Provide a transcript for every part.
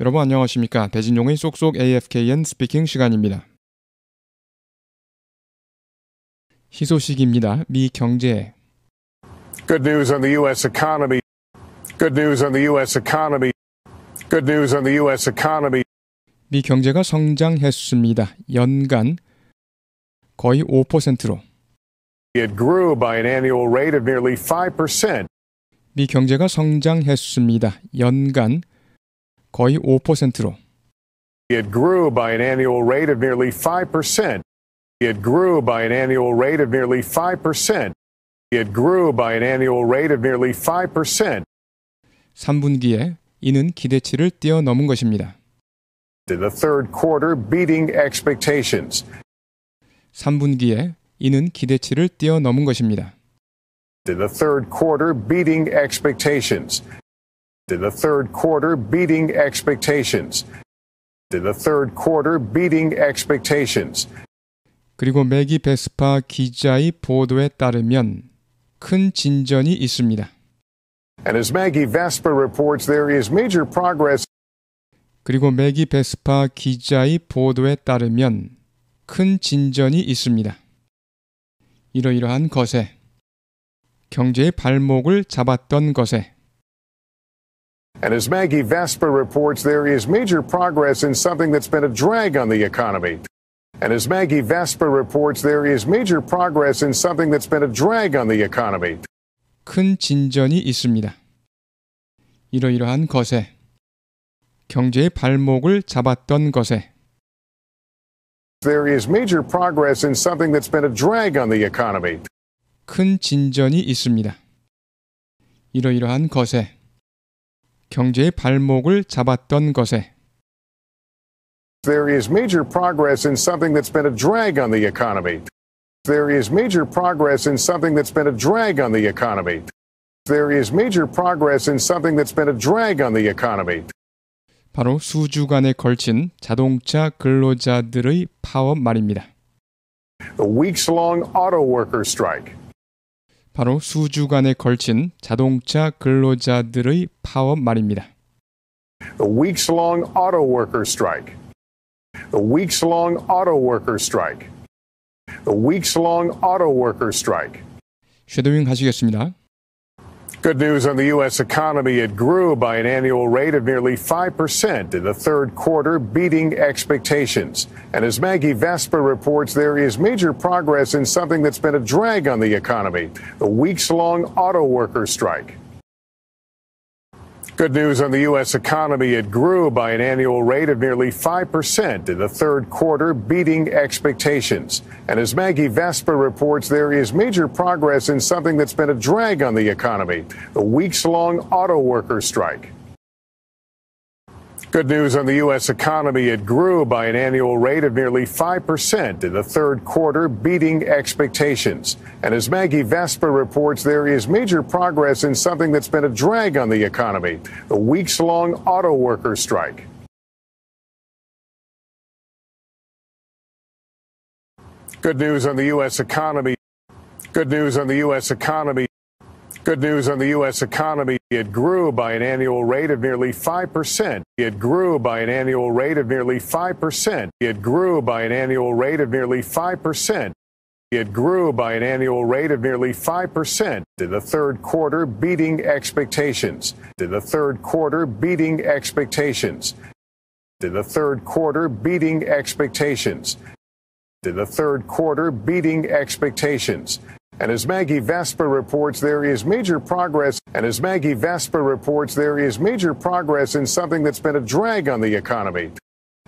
여러분 안녕하십니까? 배진용의 쏙쏙 AFKN 스피킹 시간입니다. 희소식입니다. 미 경제. Good news on the U.S. economy. Good news on the U.S. economy. Good news on the U.S. economy. 미 경제가 성장했습니다. 연간 거의 5%로. It grew by an annual rate of nearly 5%. 미 경제가 성장했습니다. 연간 거의 5%로. It grew by an annual rate of nearly 5%. It grew by an annual rate of nearly 5%. It grew by an annual rate of nearly 5%. 3분기에 이는 기대치를 뛰어넘은 것입니다. In the third quarter, beating expectations. 3분기에 이는 기대치를 뛰어넘은 것입니다. In the third quarter, beating expectations. In the third quarter, beating expectations. In the third quarter, beating expectations. 그리고 매기 베스파 기자의 보도에 따르면 큰 진전이 있습니다. And as Maggie Vespa reports, there is major progress 그리고 매기 베스파 기자의 보도에 따르면 큰 진전이 있습니다. 이러이러한 것에 경제의 발목을 잡았던 것에 And as Maggie Vespa reports, there is major progress in something that's been a drag on the economy. And as Maggie Vespa reports, there is major progress in something that's been a drag on the economy. 큰 진전이 있습니다. 이러이러한 것에 경제의 발목을 잡았던 것에 There is major progress in something that's been a drag on the economy. 큰 진전이 있습니다. 이러이러한 것에 경제의 발목을 잡았던 것에 There is major progress in something that's been a drag on the economy. There is major progress in something that's been a drag on the economy. There is major progress in something that's been a drag on the economy. 바로 수주간에 걸친 자동차 근로자들의 파업 말입니다. The weeks long auto worker strike. 바로 수주간에 걸친 자동차 근로자들의 파업 말입니다. The weeks long auto worker strike. The weeks long auto worker strike. The weeks long auto worker strike. 쉐도잉 하시겠습니다. Good news on the U.S. economy. It grew by an annual rate of nearly 5% in the third quarter, beating expectations. And as Maggie Vespa reports, there is major progress in something that's been a drag on the economy the weeks long auto worker strike. Good news on the U.S. economy. It grew by an annual rate of nearly 5% in the third quarter, beating expectations. And as Maggie Vespa reports, there is major progress in something that's been a drag on the economy the weeks long auto worker strike. Good news on the U.S. economy. It grew by an annual rate of nearly 5% in the third quarter, beating expectations. And as Maggie Vespa reports, there is major progress in something that's been a drag on the economy the weeks long auto worker strike. Good news on the U.S. economy. Good news on the U.S. economy. Good news on the U.S. economy. It grew by an annual rate of nearly 5%. It grew by an annual rate of nearly 5%. It grew by an annual rate of nearly 5%. It grew by an annual rate of nearly 5% in the third quarter, beating expectations. In the third quarter, beating expectations. In the third quarter, beating expectations. In the third quarter, beating expectations. And as Maggie Vespa reports, there is major progress. And as Maggie Vespa reports, there is major progress in something that's been a drag on the economy.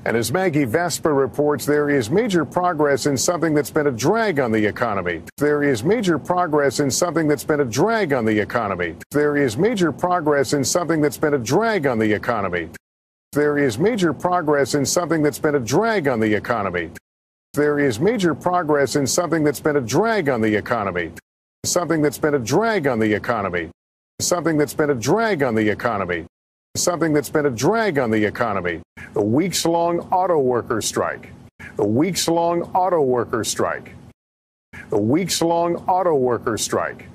And as Maggie Vespa reports, there is major progress in something that's been a drag on the economy. There is major progress in something that's been a drag on the economy. There is major progress in something that's been a drag on the economy. There is major progress in something that's been a drag on the economy. There is major progress in something that's been a drag on the economy. Something that's been a drag on the economy. Something that's been a drag on the economy. Something that's been a drag on the economy. The weeks long auto worker strike. The weeks long auto worker strike. The weeks long auto worker strike.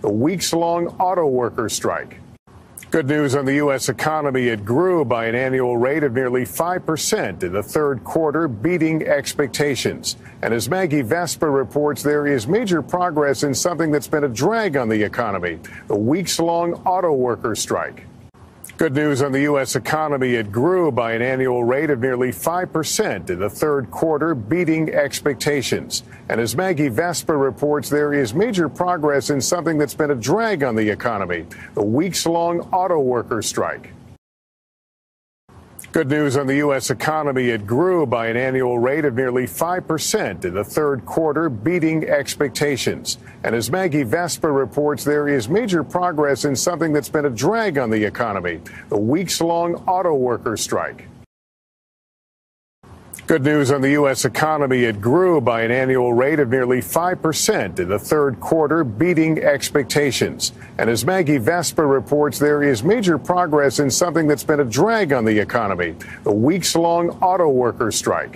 The weeks long auto worker strike. Good news on the U.S. economy. It grew by an annual rate of nearly 5% in the third quarter, beating expectations. And as Maggie Vespa reports, there is major progress in something that's been a drag on the economy the weeks long auto worker strike. Good news on the U.S. economy. It grew by an annual rate of nearly 5% in the third quarter, beating expectations. And as Maggie Vespa reports, there is major progress in something that's been a drag on the economy the weeks long auto worker strike. Good news on the U.S. economy. It grew by an annual rate of nearly 5% in the third quarter, beating expectations. And as Maggie Vespa reports, there is major progress in something that's been a drag on the economy the weeks long auto worker strike. Good news on the U.S. economy. It grew by an annual rate of nearly 5% in the third quarter, beating expectations. And as Maggie Vespa reports, there is major progress in something that's been a drag on the economy the weeks long auto worker strike.